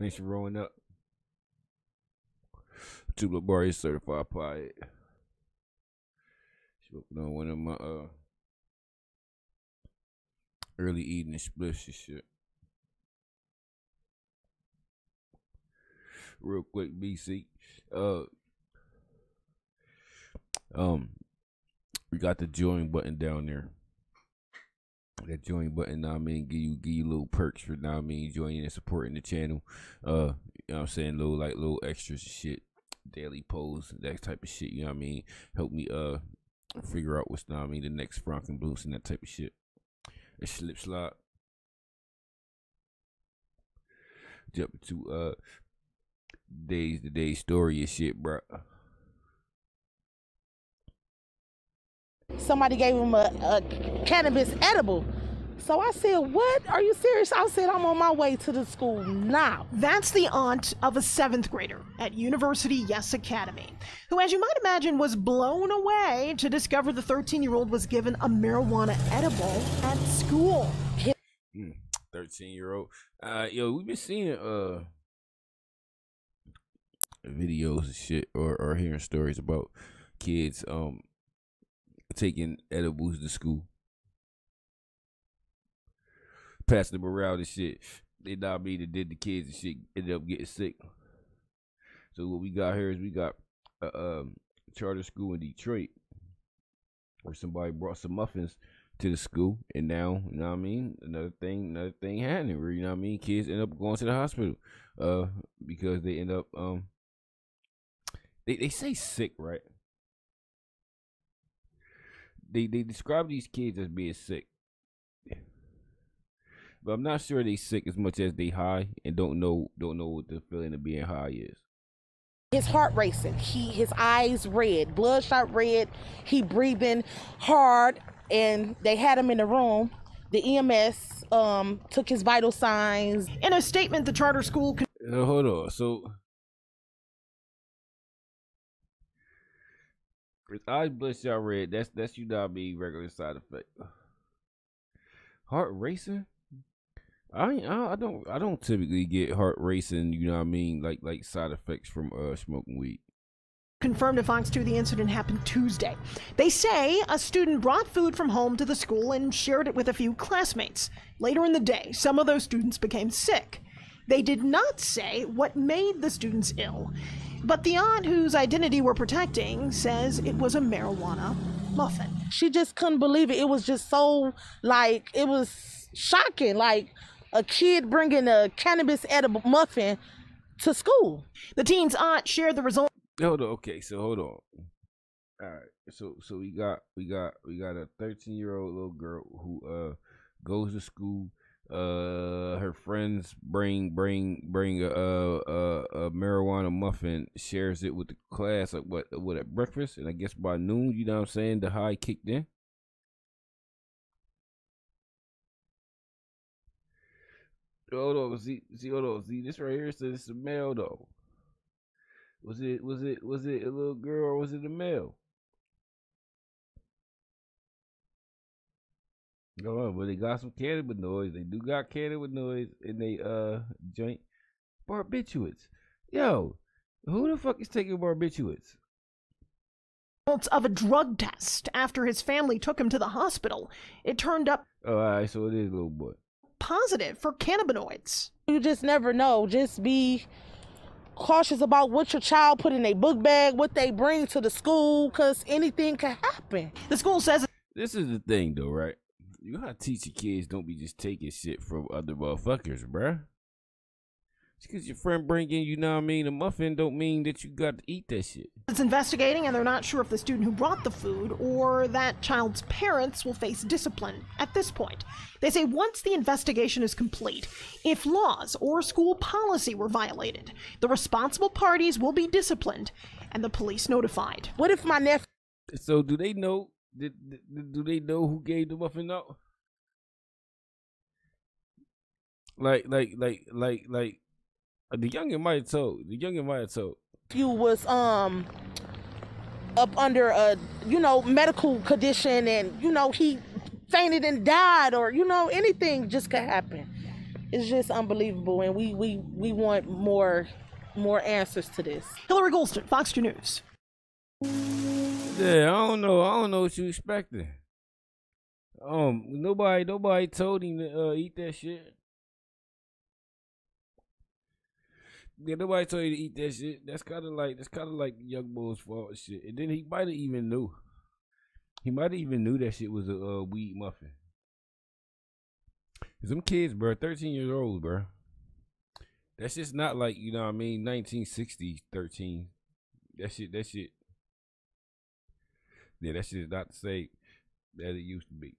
Thanks for rolling up. Tula Bar is certified pilot. Smoking on one of my uh early evening spliffs and shit. Real quick, BC. Uh um we got the join button down there. That join button, now I mean, give you give you little perks for now I mean joining and supporting the channel. Uh, you know what I'm saying, little like little extras shit, daily posts, that type of shit. You know what I mean? Help me uh figure out what's now I mean the next Franken Blues and that type of shit. A slip slot. Jump to uh days to day story and shit, bro. Somebody gave him a, a cannabis edible. So I said, What? Are you serious? I said, I'm on my way to the school now. That's the aunt of a seventh grader at University Yes Academy, who, as you might imagine, was blown away to discover the 13 year old was given a marijuana edible at school. Mm, 13 year old. Uh, yo, we've been seeing uh videos and shit or, or hearing stories about kids um taking edibles to school. Passing them around and shit. They that did the kids and shit ended up getting sick. So what we got here is we got a um, charter school in Detroit where somebody brought some muffins to the school and now, you know what I mean, another thing another thing happening where you know what I mean, kids end up going to the hospital uh because they end up um they, they say sick, right? They they describe these kids as being sick. But I'm not sure they sick as much as they high and don't know don't know what the feeling of being high is. His heart racing. He his eyes red, bloodshot red. He breathing hard, and they had him in the room. The EMS um, took his vital signs. In a statement, the charter school. Con- uh, hold on. So His eyes bloodshot red. That's that's you not be regular side effect. Heart racing. I ain't, I don't I don't typically get heart racing. You know what I mean? Like like side effects from uh smoking weed. Confirmed to Fox 2 the incident happened Tuesday. They say a student brought food from home to the school and shared it with a few classmates. Later in the day, some of those students became sick. They did not say what made the students ill. But the aunt whose identity we're protecting says it was a marijuana muffin. She just couldn't believe it. It was just so, like, it was shocking. Like, a kid bringing a cannabis edible muffin to school. The teen's aunt shared the result. Hold on. Okay, so hold on. All right. So so we got we got we got a 13 year old little girl who uh goes to school uh her friends bring bring bring a, a, a marijuana muffin shares it with the class at what what at breakfast and i guess by noon you know what i'm saying the high kicked in. Hold on see see hold on see this right here says it's a male though. Was it was it was it a little girl or was it a male Oh, but they got some cannabinoids. They do got cannabinoids in they uh joint barbiturates. Yo, who the fuck is taking barbiturates? Results Of a drug test after his family took him to the hospital. It turned up. Oh, all right, so it is little boy. Positive for cannabinoids. You just never know. Just be cautious about what your child put in a book bag, what they bring to the school, because anything can happen. The school says. This is the thing, though, right? You gotta teach your kids don't be just taking shit from other motherfuckers, bruh. Just cause your friend bring in, you know what I mean, a muffin don't mean that you got to eat that shit. It's investigating and they're not sure if the student who brought the food or that child's parents will face discipline at this point. They say once the investigation is complete, if laws or school policy were violated, the responsible parties will be disciplined and the police notified. What if my nephew So do they know did, did, do they know who gave the muffin out? Like, like, like, like, like, uh, the youngin might have told. The youngin might have told. You was um up under a you know medical condition, and you know he fainted and died, or you know anything just could happen. it's just unbelievable, and we we we want more more answers to this. Hilary Golston, Fox 2 News. Yeah, I don't know. I don't know what you expecting. Um, nobody, nobody told him to uh, eat that shit. Yeah, nobody told you to eat that shit. That's kind of like that's kind of like young boy's fault and shit. And then he might have even knew. He might have even knew that shit was a uh, weed muffin. Some kids, bro, thirteen years old, bro. That's just not like you know what I mean. Nineteen sixty, thirteen. That shit. That shit. Yeah, that shit is not the same as it used to be.